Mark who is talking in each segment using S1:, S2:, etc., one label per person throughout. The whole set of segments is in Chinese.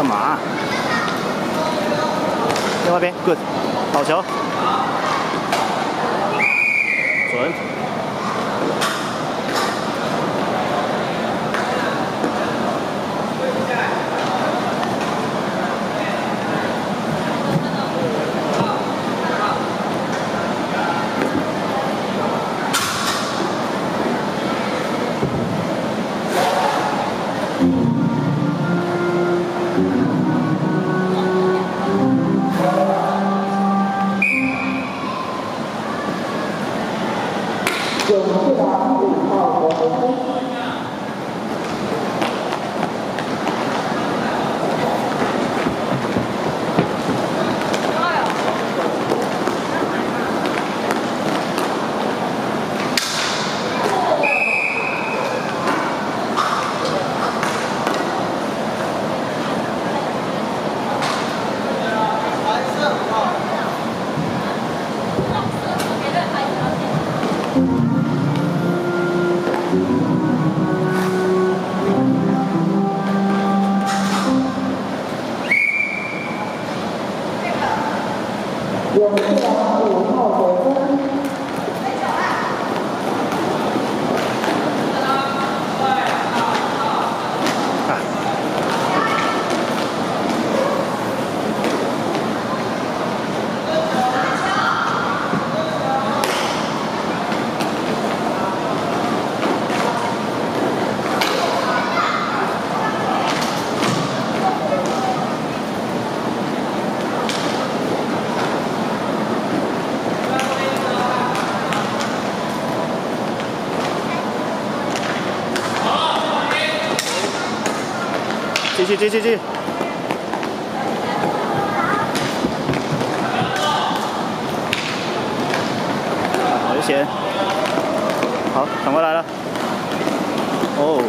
S1: 干嘛？在外边，good，好球，准。继续继续，危险！好，赶过来了。哦。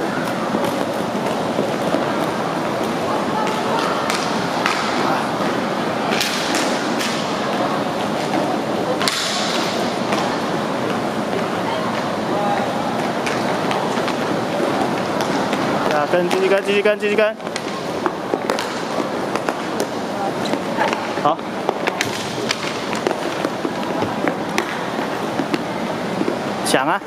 S1: 啊，跟，继续跟，继续跟，继续跟。好，抢啊！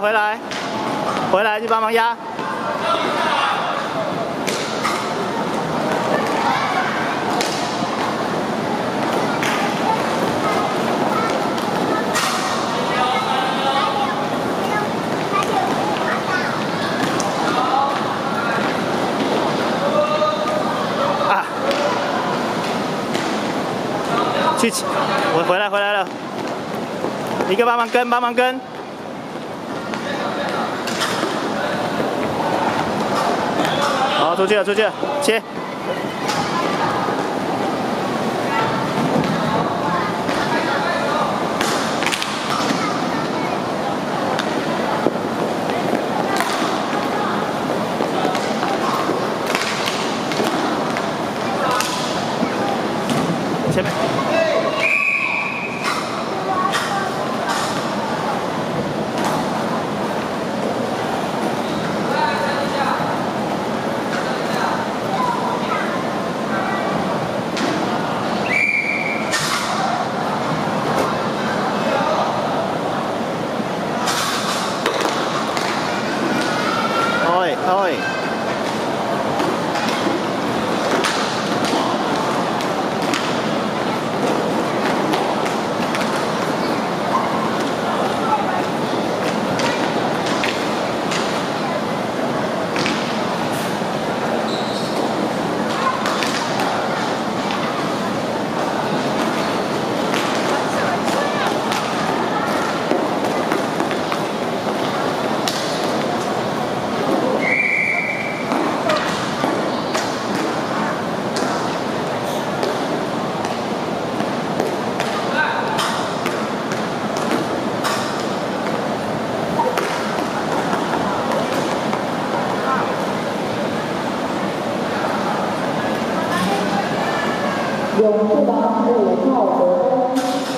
S1: 回来，回来去帮忙压。啊！去，我回来回来了，一个帮忙跟，帮忙跟。好，出去了，出去了，切。Hi. 勇士的五号得分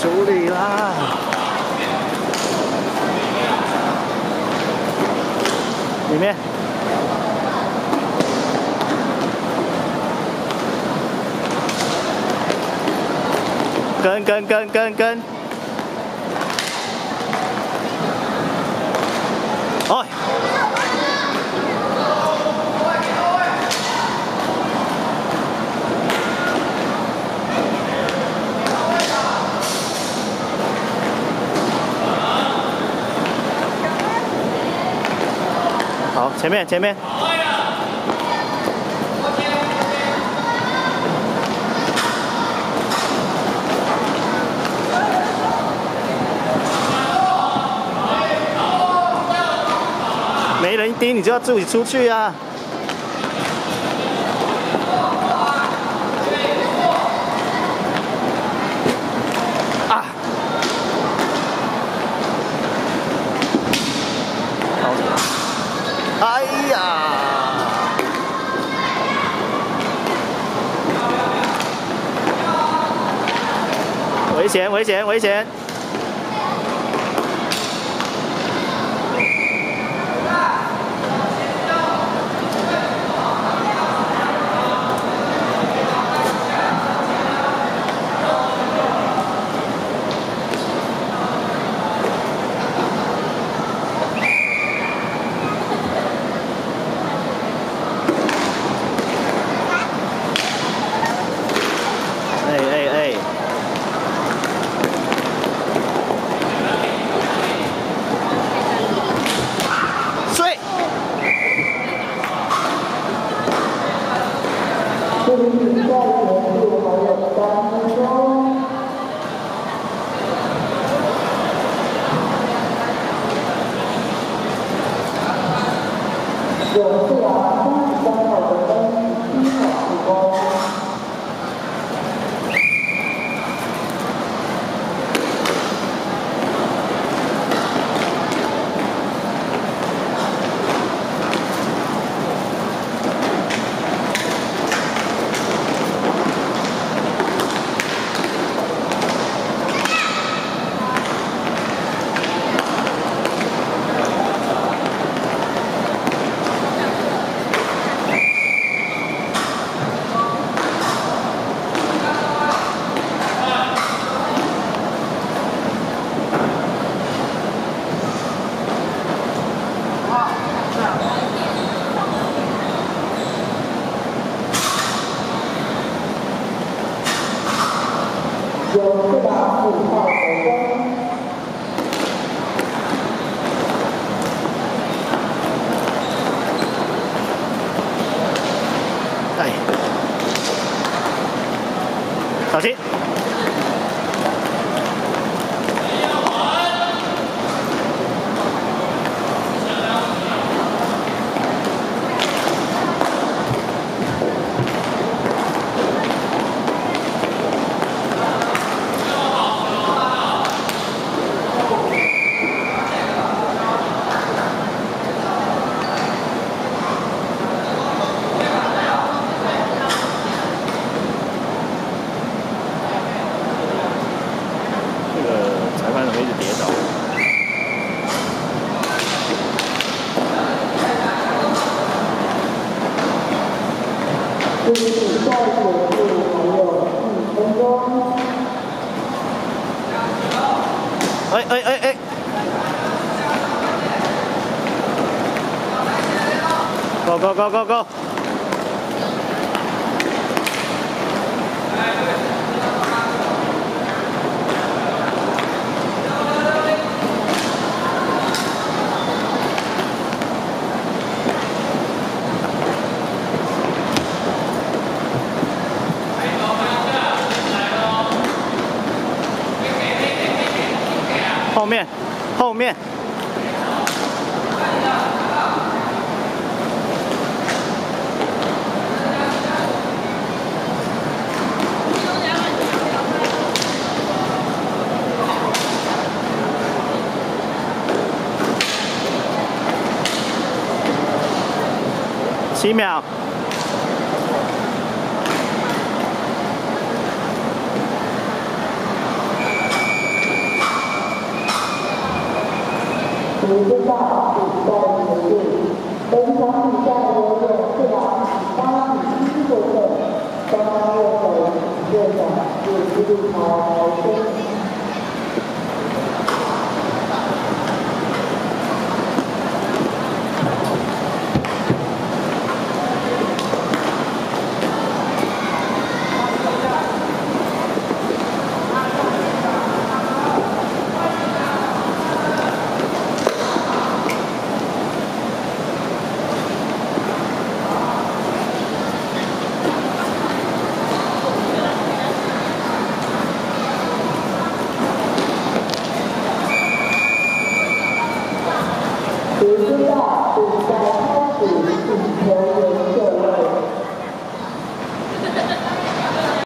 S1: 处理啦！里面，跟跟跟跟跟，哎。好，前面前面。没人盯，你就要自己出去啊。哎呀！危险！危险！危险！Lord. 哎哎哎哎！高高高高高！面。七秒。
S2: người dân đạo, đời người dân, đến sáng